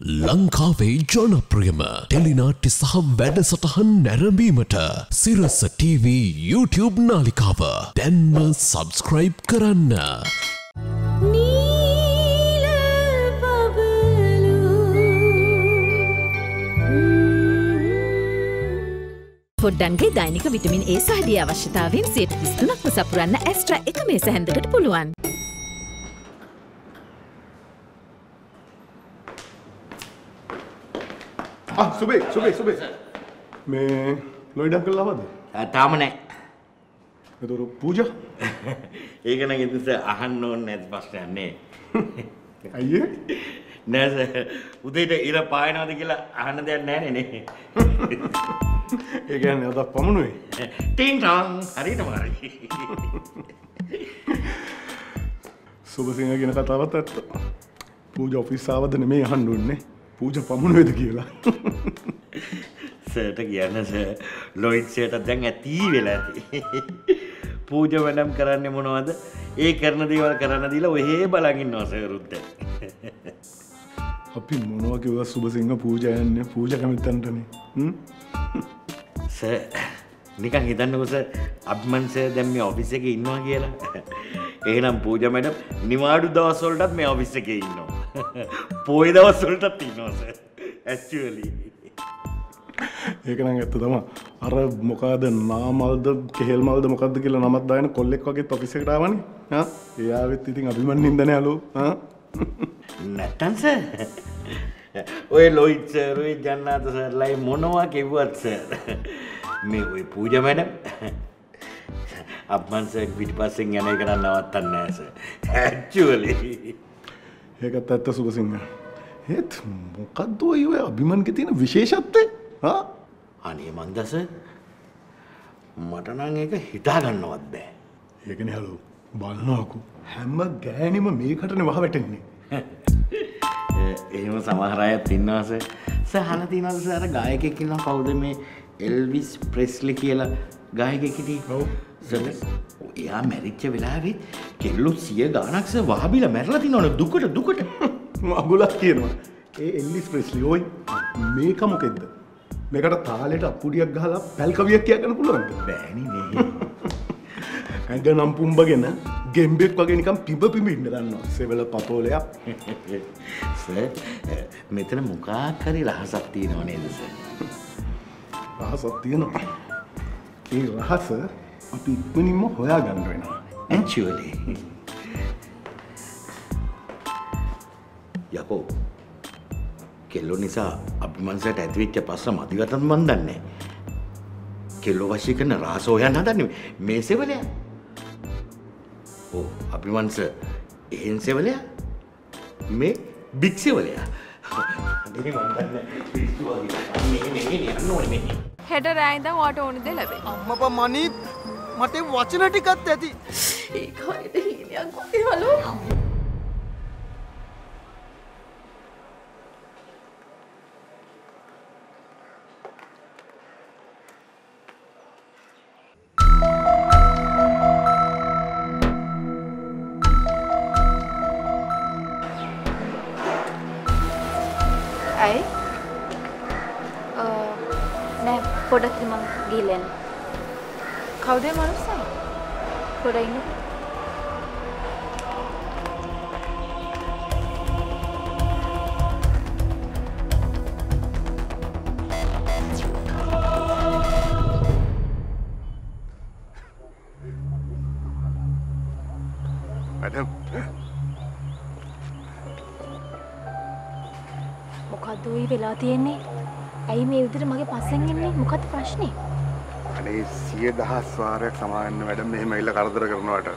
ලංකාවේ ජනප්‍රියම ටෙලිනාට්‍ය සහ වැඩසටහන් නැරඹීමට සිරස TV YouTube නාලිකාව දැන්ම සබස්ක්‍රයිබ් කරන්න. නීල බබලු පොඩ්ඩන්ගේ දෛනික විටමින් ඒ සහඩිය අවශ්‍යතාවෙන් සයට විස්තුනක්ම සපුරන්න ඇස්ට්‍ර එක මේ සැහැඳකට පුළුවන්. ආ සුබේ සුබේ සුබේ. මේ ලොයිඩක් කල්ලාවද තාම නෑ. එතුරු පූජ? ඒකන ඉතිස අහන්න ඕන්න ඇති ප්‍රශ්නයන්නේ අයියේ? නැස උදේට ඉර පායනවද කියලා අහන්න දෙයක් නෑනනේ ඒකන්න අද පමණුවේ. ටීන් ටං. හරිට මාරි සුභසිංහ ගෙන කතාවත් ඇත්ත. පූජ ඔෆිස්සාවද නෙමේ අහන්ඩුන්නේ පූජ පමණුවේද කියලා. සට කියන්නස ලොයිට්සයට දැන් ඇතිී වෙලා ඇති. පූජ වැඩම් කරන්න මොනවද? ඒ කරන දේවල් කරන්න දීලා ඔහේ බලගින් නොසයරුද්ද අපි මොනවකිව සුභසිංහ පූජයන්න පූජ කමිත්තන්ටනේ ස නිකන් හිතන්නකොස අබ්මන්සය දැම් මේ ඔෆිස එක ඉන්නවා කියලා. ඒනම් පූජ මැඩම් නිවාඩු දවස්වලටත් මේ ඔෆිස්ස එක ඉන්නවා පෝයි දවස්වලටත් ඉන්නවාස ඇච්චලී ඒකන ඇත්ත තම අර මොකාද නාමල්ද කෙහෙල්මල්ද මොකක්ද කියලා නමත් දායන කොල්ලෙක් වගේ තොපිසකටාවන ඒයාවෙත් ඉතින් අභිමන් ඉදන අලු. නැටන්ස ඔය ලොයිත්සරුයි ජන්නාත සරලයි මොනවා කිව්වත්ස මේ ඔය පූජ මැඩම් අපමන්ස පිටි පස්සෙන් යන කරන්න නවත්තන්න ඇස ඇච්චුවලි ඒකත් ඇත්ත සුභසිංහ ඒත් මොකක්ද ඔය අභිමන්ක තියෙන විශේෂත්වය? අනේ මන්දස මටනං එක හිතාගන්නවත් බෑ. ඒකන හලු බලන්නකු හැම්ම ගෑනිම මේකටන වහ වැටෙන්නේ. එහෙම සමහරයත් ඉන්නවාස. සහල තිනස අර ගායකෙක්කින්න කවුද මේ? එල්විස් ප්‍රෙස්ලි කියලා ගායකෙකිටි ඔව්. එයා මැරිච්ච වෙලාවෙත් කෙල්ලු සිය ගානක්ස වහබිල මැරලති නොන දුකට දුකට. අගුලක් කියනවා. ඒ එල්ලිස් ප්‍රෙස්ලි ඔයි මේක මොකෙක්ද මේකට තාලෙට අපපුඩියක් ගහලා පැල්කවියක් කියගන්න පුළුවන්ද? බෑනි නේ ඇඟ නම් පුම්බගෙන ගෙම්බෙක් වගේ නිකම් පිබ පිඹ ඉන්න දන්නවා. සෙවල පතෝලයක්. මෙතන මොකාක් හරි රහසක් තියෙනව නේදස රහසක් තියෙනවා. ඒ රහස අපි ඉක්මනින්ම හොයා ගන්න වෙනවා. ඇංචුවලි යකෝ. කෙල්ලො නිසා අපිමන්සට ඇතිවෙච්ච පස්ස මදිවතන් මන්දන්නේ කෙල්ලො වශය කරන රාසෝයන් හදන්න මේ සෙවලය? ඕ අපිමන්ස එහෙන් සෙවලය? මේ භික්ෂවලයා හෙට රෑයිදම් වාට ඕනිද ලැබේ අම්මප මනීත් මට වචන ටිකත් ඇති. ඒකයට හීනයක් හලු ඇයි? නෑ පොඩක් මං ගිලෙන් කවුදේ මනුස්සයි? පොඩ ඉන්න. මැඩම් මොකක්ද ඔයි වෙලා තියෙන්නේ? ඇයි මේ විදිහට මගේ පස්සෙන් එන්නේ? මොකක්ද ප්‍රශ්නේ අනේ සිය දහස් වාරයක් සමායන්න වැඩ මෙහෙම ඉල්ල කරදර කරනවට.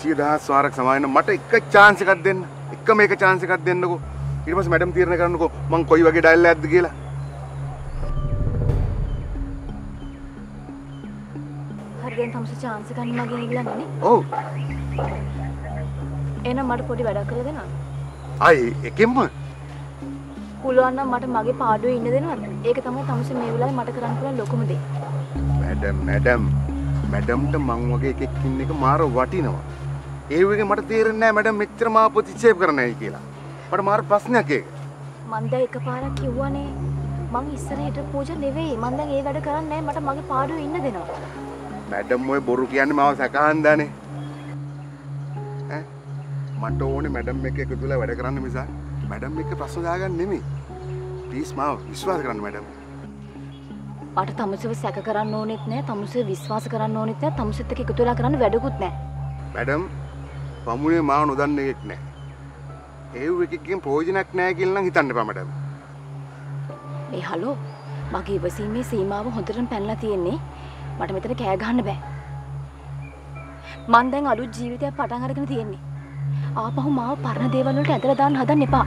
සිය දහස් වාරක් සමායන්න මට එක chance එකක් දෙන්න. එක මේක chance එකක් දෙන්නකෝ. ඊට පස්සේ මැඩම් තීරණය කරන්නකෝ මං කොයි වගේ ඩයල් එකක්ද කියලා. හරි දැන් තමස chance එකක් මගෙන් ඉල්ලන්නේ ඔව්. එහෙනම් මට පොඩි වැඩක් කරලා දෙනවද? ආයි එකෙන්ම. පුළුවන් නම් මට මගේ පාඩුවේ ඉන්න දෙනවද? ඒක තමයි තමස මේ වෙලාවේ මට කරන්න පුළුවන් ලොකුම දේ මැඩම් මැඩම්. මැඩම්ට මං වගේ එකෙක් ඉන්න එක මාර වටිනවා. ඒ වගේ මට තේරෙන්නේ නැහැ මැඩම් මෙච්චර මාව ප්‍රතික්ෂේප කරන්නයි කියලා. මට මාර ප්‍රශ්නයක් ඒක. මන් දැන් එකපාරක් කිව්වනේ මං ඉස්සර හිට පූජා නෙවෙයි. මං දැන් ඒ වැඩ කරන්නේ මට මගේ පාඩුවේ ඉන්න දෙනවා. මැඩම් ඔය බොරු කියන්නේ මාව සැකහන්දානේ ඈ? මට ඕනේ මැඩම් එක එකතු වෙලා වැඩ කරන්න මිසක්. මැඩම් එක්ක ප්‍රශ්න දාගන්න නෙමෙයි. ප්ලීස් මාව විශ්වාස කරන්න මැඩම් මට තමුසෙව සැක කරන්න ඕනෙත් නෑ තමුසෙව විශ්වාස කරන්න ඕනෙත් නෑ තමුසෙත් එක්ක එකතු වෙලා කරන්න වැඩකුත් නෑ. මැඩම් පමුණේ මාව නොදන්න එකෙක් නෑ. ඒව් එකකින් ප්‍රයෝජනක් නෑ කියලා නම් හිතන්න එපා මැඩම්. ඒ හලෝ මගේ ඉවසීමේ සීමාව හොඳටම පැනලා තියෙන්නේ මට මෙතන කෑ ගහන්න බෑ. මං දැන් අලුත් ජීවිතයක් පටන් අරගෙන තියෙන්නේ. ආපහු මාව පරණ දේවල් වලට ඇදලා දාන්න හදන්න එපා.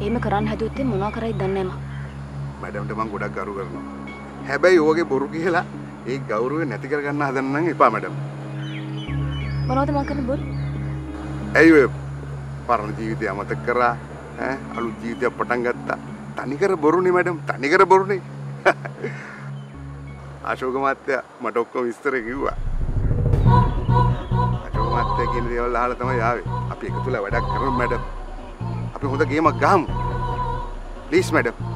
එහෙම කරන්න හැදුවොත් මොනවා කරයිද දන්නේ නැහැ මම මැඩම්ට මං ගොඩක් ගරු කරනවා. හැබැයි ඕගේ බොරු කියලා ඒ ගෞරවය නැති කරගන්න හදන්න නම් එපා මැඩම්. මොනවද මං කරන බොරු? ඇයි ඔය පරණ ජීවිතය අමතක කරා ඈ? අලුත් ජීවිතයක් පටන් ගත්තා. තනිකර බොරුනේ මැඩම්. තනිකර බොරුනේ. අශෝක මහත්තයා මට ඔක්කොම විස්තර කිව්වා. අශෝක මහත්තයා කියන දේවල් අහලා තමයි ආවේ. අපි එකතු වෙලා වැඩක් කරමු මැඩම්. අපි හොඳ ගේමක් ගහමු. ප්ලීස් මැඩම්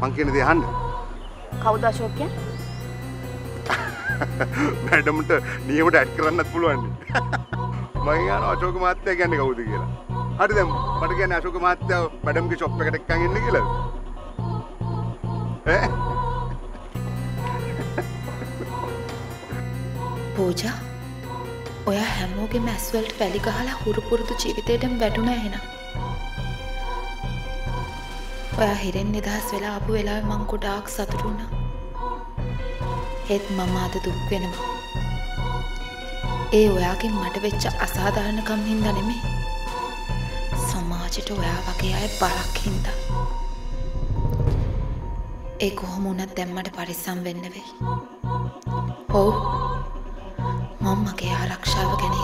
මං කියන දේ අහන්න. කවුද අශෝක් කියන්නේ මැඩම්ට නියමට ඇඩ් කරන්නත් පුළුවන් මම යනවා අශෝක මහත්තයා කියන්නේ කවුද කියලා. හරි දැන් මට කියන්නේ අශෝක මහත්තයා මැඩම්ගේ ෂොප් එකට එක්කන් එන්න කියලා. ඈ? පූජා ඔයා හැමෝගෙම ඇස්වලට වැලි ගහලා හුරු පුරුදු ජීවිතයටම වැටුණ එහෙනම් ඔයා හිරෙන් නිදහස් වෙලා ආපු වෙලාවේ මං ගොඩාක් සතුටු වුණා. ඒත් මම අද දුක් වෙනවා. ඒ ඔයාගෙන් මට වෙච්ච අසාධාරණකම් හින්දා නෙමෙයි. සමාජයට ඔයා වගේ අය බරක් හින්දා. ඒ කොහොම වුණත් දැන් මට පරිස්සම් වෙන්න වෙයි. ඔව් මම මගේ ආරක්ෂාව ගැන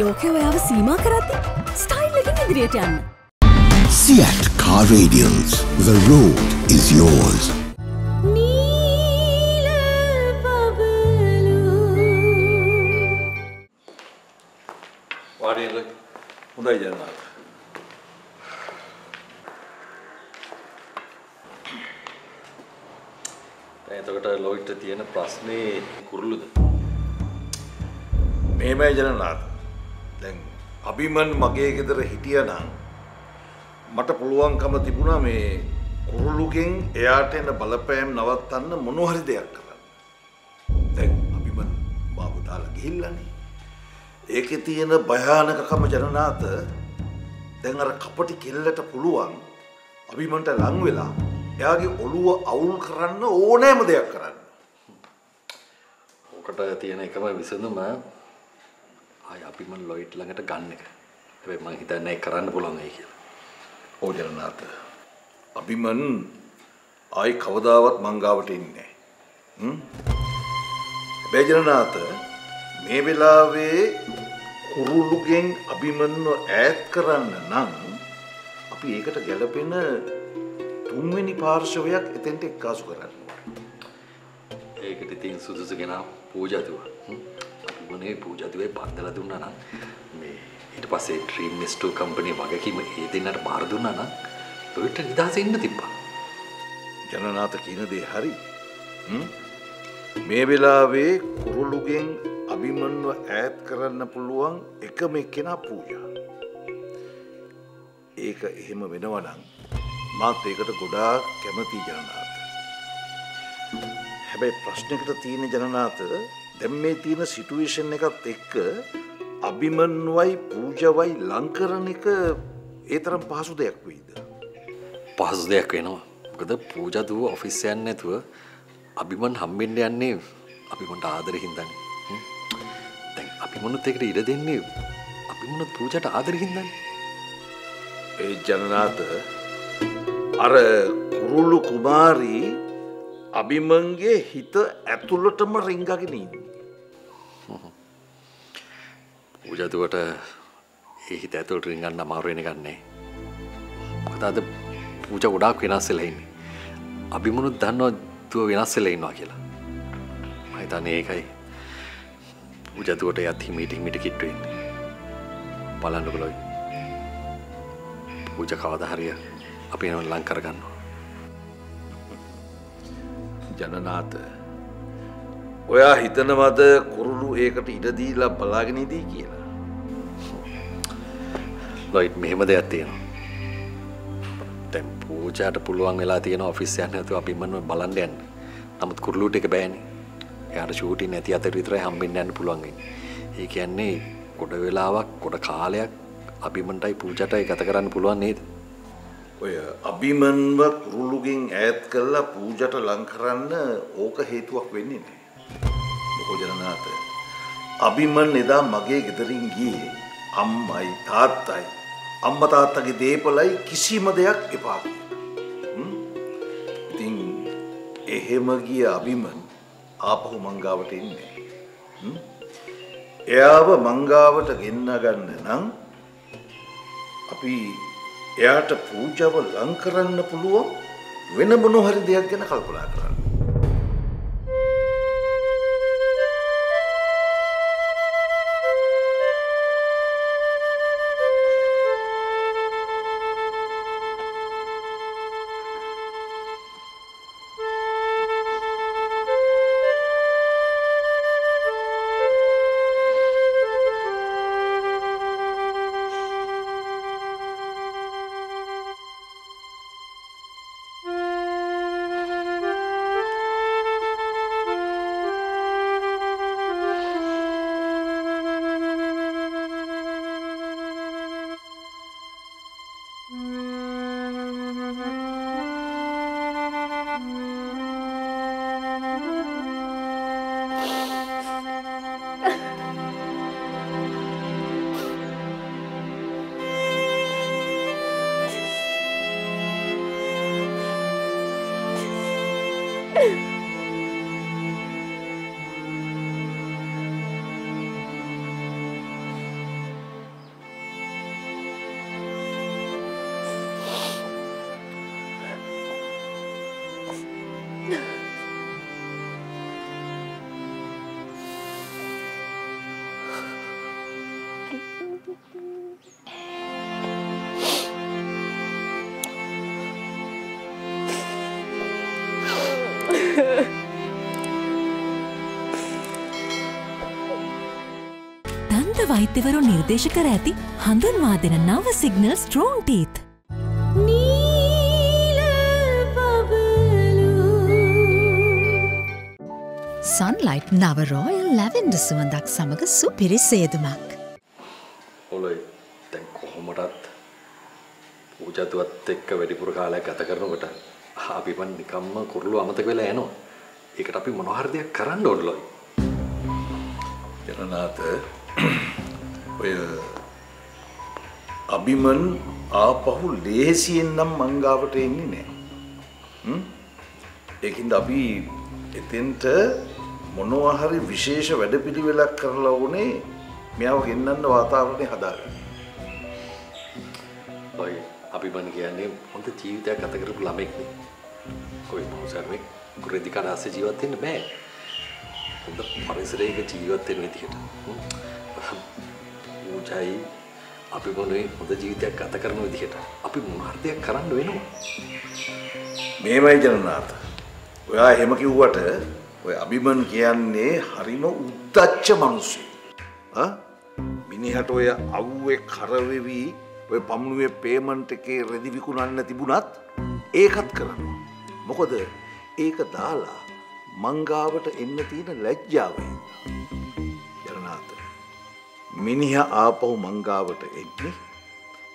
ලෝකය ඔයාව සීමා කරද්දි ස්ටයිල් එකින් ඉදිරියට යන්න. Seat Car Radials. The road is yours. වාඩිල හොඳයි ජනනාත. එතකොට ලොයිට තියෙන ප්‍රශ්නේ කුරුල්ලුද? මේමයි ජනනාත. දැන් අභිමන් මගේ ගෙදර හිටියනම් මට පුළුවන්කම තිබුණා මේ කුරුල්ලුගෙන් එයාට එන බලපෑම් නවත්තන්න මොනවා හරි දෙයක් කරන්න. දැන් අභිමන් මාව දාලා ගිහිල්ලානේ. ඒකේ තියෙන භයානකකම ජනනාත දැන් අර කපටි කෙල්ලට පුළුවන් අභිමන්ට ලං වෙලා එයාගේ ඔළුව අවුල් කරන්න ඕනෑම දෙයක් කරන්න. ඕකට තියෙන එකම විසඳුම ආය අපිමන් ලොයිට් ළඟට ගන්න එක. හැබැයි මං හිතන්නේ කරන්න පුළුවන් වෙයි කියලා. ඕ ජනනාත. අභිමන් ආයි කවදාවත් මංගාවට එන්නේ නැහැ. ජනනාත මේ වෙලාවේ කුරුල්ලුගෙන් අභිමන්ව ඈත් කරන්න නම් අපි ඒකට ගැලපෙන තුන්වෙනි පාර්ශවයක් එතෙන්ට එක්කාසු කරන්න. ඒකට ඉතින් සුදුසු කෙනා පූජාතුව. අපි මොනේ පූජාතුවේ බන්දලා දුන්නා නම් මේ ඊට පස්සේ ඩ්‍රීම් මිස්ටෝ කම්පැනි වගකීම ඒ දෙන්නට බාර දුන්නා නම් ලොයිට නිදහස ඉන්න තිබ්බා. ජනනාත කියන දේ හරි. මේ වෙලාවේ කුරුල්ලුගෙන් අභිමන්ව ඈත් කරන්න පුළුවන් එකම එක්කෙනා පූජා. ඒක එහෙම වෙනවනම් මාත් ඒකට ගොඩාක් කැමති ජනනාත. හැබැයි ප්‍රශ්නකට තියෙන ජනනාත දැන් මේ තියෙන සිටුවේෂන් එකත් එක්ක අභිමන්වයි පූජවයි ලංකරන එක ඒ තරම් පහසු දෙයක් වෙයිද. පහසු දෙයක් වෙනවා. මොකද පූජාතුව ඔෆිස් යන්නේ නැතුව අභිමන් හම්බෙන්න යන්නේ අපිමන්ට ආදරෙ හින්දානේ. දැන් අපිමනුත් එකට ඉඩ දෙන්නේ අපිමනුත් පූජාට ආදරෙ හින්දානේ. ඒ ජනනාත අර කුරුල්ලු කුමාරී අභිමන්ගේ හිත ඇතුළටම රිංගගෙන ඉන්නේ. පූජාතුවට ඒ හිත ඇතුළට රිංගන්න අමාරු වෙන ගන්නේ. මොකද අද පූජා ගොඩාක් වෙනස් වෙලා ඉන්නේ. අභිමනුත් දන්නවා දුව වෙනස් වෙලා ඉන්නවා කියලා. හිතන්නේ ඒකයි පූජතුවට යත් හිමීටින් මිට කිට්ටුවෙන්නේ බලන්නකොලොයි පූජ කවදහරිය අපි නො ලං කරගන්නවා ජනනාත ඔයා හිතනවද කුරුළු ඒකට ඉඩදීලා බලාගෙනදී කියලා? ලොයිට් මෙහෙම දෙයක් තියෙනවා. තැන් පූජාට පුළුවන් වෙලා තියෙන ඔෆිස් යන්න ඇතු අපිමන්න බලන්ඩ යන්න. නමුත් කුරලුට එක බෑනි. යාට ෂූටි නැති අතර විතරයි හම්බෙන් යන්න පුළුවන්ගේ ඒ කියන්නේ ගොඩ වෙලාවක් ගොඩ කාලයක් අභිමන්ටයි පූජටයි ගත කරන්න පුළුවන් නේද? ඔය අභිමන්ව කුරුළුගෙන් ඈත් කල්ලා පූජට ලං කරන්න ඕක හේතුවක් වෙන්නේ නෑ මොකෝ ජනනාත අභිමන් එදා මගේ ගෙදරින් ගියේ. අම්මයි තාත්තයි අම්ම තාත්තගේ දේපලයි කිසිම දෙයක් එපා. ඉතින් එහෙම ගිය අභිමන් ආපහු මංගාවට එන්නේ. එයාව මංගාවට ගෙන්න ගන්න නම් අපි එයාට පූජාව ලං කරන්න පුළුවන් වෙන මොන හරි දෙයක් ගැන කල්පනා කරන්න. දන්ත වෛද්‍යවරු නිර්දේශ කර ඇති හඳුන්වා දෙන නව සිගනල් ස්ට්‍රෝන් ටීත්. සන්ලයිට් නව රෝයල් ලැවෙන්ඩ සුවඳක් සමඟ සුපිරි සේදුමක්. ඔලොයි තැන් කොහොමටත් පූජතුවත් එක්ක වැඩිපුර කාලයක් ගත කරනකොට අපිපන් නිකම්ම කුරලු අමතක වෙලා යනවා ඒකට අපි මොනහරදයක් කරන්න ඔඩලොයි ජනනාත ඔය අභිමන් ආපහු ලේසියෙන් නම් මංගාවට එන්නේ නෑ ඒකින්ද අපි එතෙන්ට මොනවා හරි විශේෂ වැඩපිළිවෙලක් කරලා ඕනේ මෙයාව ගෙන්නන්න වාතාවරණය හදාගන්න. ඔය අභිමන් කියන්නේ හොඳ ජීවිතයක් ගත කරපු ළමෙක්නේ. කොයි මොහොසර්මෙක් කුරෙදි කඩාසේ ජීවත් වෙන්න බෑ. හොඳ පරිසරයක ජීවත් වෙන විදිහට. ඌජයි අපි මොනේ හොඳ ජීවිතයක් ගත කරන විදිහට අපි මොන හරි දෙයක් කරන්න වෙනවා. මේමයි ජනනාත. ඔයා එහෙම කිව්වට ඔය අභිමන් කියන්නේ හරිම උද්දච්ච මිනිස්සු. ආ මිනිහට ඔය අවුවේ කරවෙවි ඔය පමුණුවේ පේමන්ට් එකේ රෙදි විකුණන්න තිබුණත් ඒකත් කරනවා. මොකද ඒක දාලා මංගාවට එන්න තියෙන ලැජ්ජාව ජනනාත මිනිහ ආපහු මංගාවට එන්නේ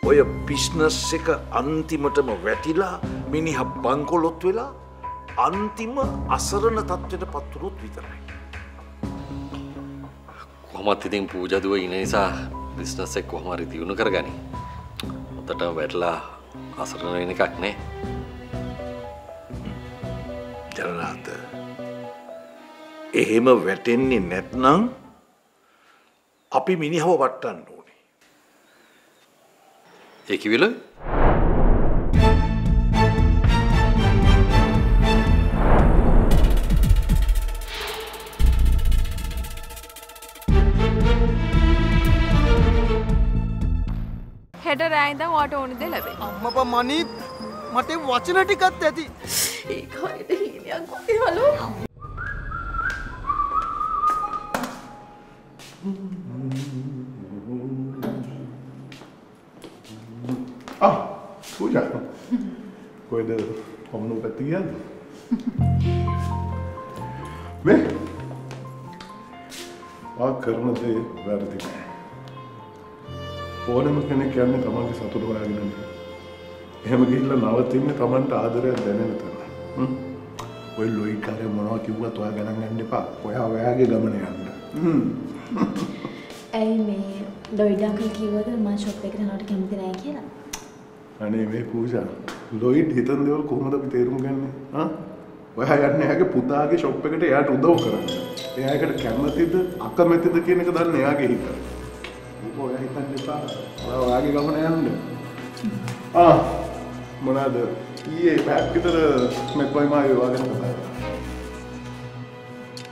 ඔය බිස්නස් එක අන්තිමටම වැටිලා මිනිහ බංකොලොත් වෙලා අන්තිම අසරණ තත්ත්වයට පත්වරුත් විතරයි. කොහොමත් ඉතින් පූජදුව ඉන නිසා බිස්නස් එක් කොහොමරි දියුණු කරගනි. හොතට වැටලා අසරණ වෙන එකක් නේ. ජනනාත එහෙම වැටෙන්නේ නැත්නම් අපි මිනිහව වට්ටන්න ඕනේ. ඒ කිවිල? හෙට රෑයිදම් වාට ඕන දේ ලැබේ. අම්මපා මනීත් මට වචන ටිකත් ඇති. ඒක හරියට හීනයක් වගේ හලෝ. Mm-hmm. පූජා කොයිද කොමනු පැත්ති කියන්න මේ ආ කරන දේ වැරදි නෑ ඕනම කෙනෙක් කියන්නේ තමන්ගේ සතුට හොයාගෙන එහෙම ගිහිල්ලා නවතින්නේ තමන්ට ආදරයක් දැනෙන තැන හ්ම්. ඔය ලොයි කාරේ මොනවා කිව්වත් ඔයා ගණන් ගන්න එපා ඔයා ඔයාගේ ගමන යන්න හ්ම්. ඇයි මේ ලොයිඩංකල් කිව්වද මං ෂොප් එකට යනවට කැමති නෑ කියලා අනේ මේ පූජා. ලොයිඩ් හිතන් දේවල් කොහොමද අපි තේරුම් ගන්නේ? ආ? ඔයා යන්නේ එයාගේ පුතාගේ ෂොප් එකට එයාට උදව් කරන්න. එයා ඒකට කැමතිද අකමැතිද කියන එක දන්නේ එයාගේ හිත. ඒක ඔයා හිතන්න එපා. ඔයා ඔයාගේ ගමන යන්න. ආ මොනවාද ඊයේ පැයක් විතර මේ කොයි මා ඒවා ගැන කතා කරා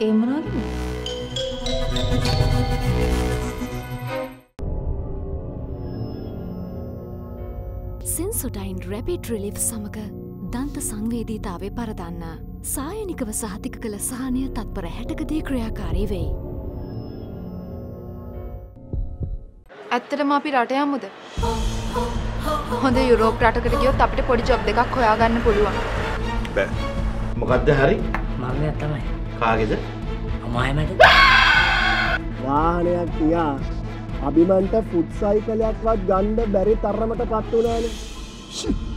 ඒ මොනවද? සෙන්සොටයින් රැපිඩ් රිලිෆ් සමඟ දන්ත සංවේදීතාවේ පරදන්න. සායනිකව සහතික කළ සහනය තත්පර හැටකදී ක්‍රියාකාරී වෙයි. ඇත්තටම අපි රට යමුද හොඳ යුරෝප රටකට ගියොත් අපිට පොඩි ජොබ් දෙකක් හොයාගන්න පුළුවන්. බෑ. මොකක්ද හරි? මරණයක් තමයි. කාගෙද? අමායමට වාහනයක් තියා අභිමන්ට ෆුට් සයිකලයක්වත් ගණ්ඩ බැරි තරමට පත් වනාන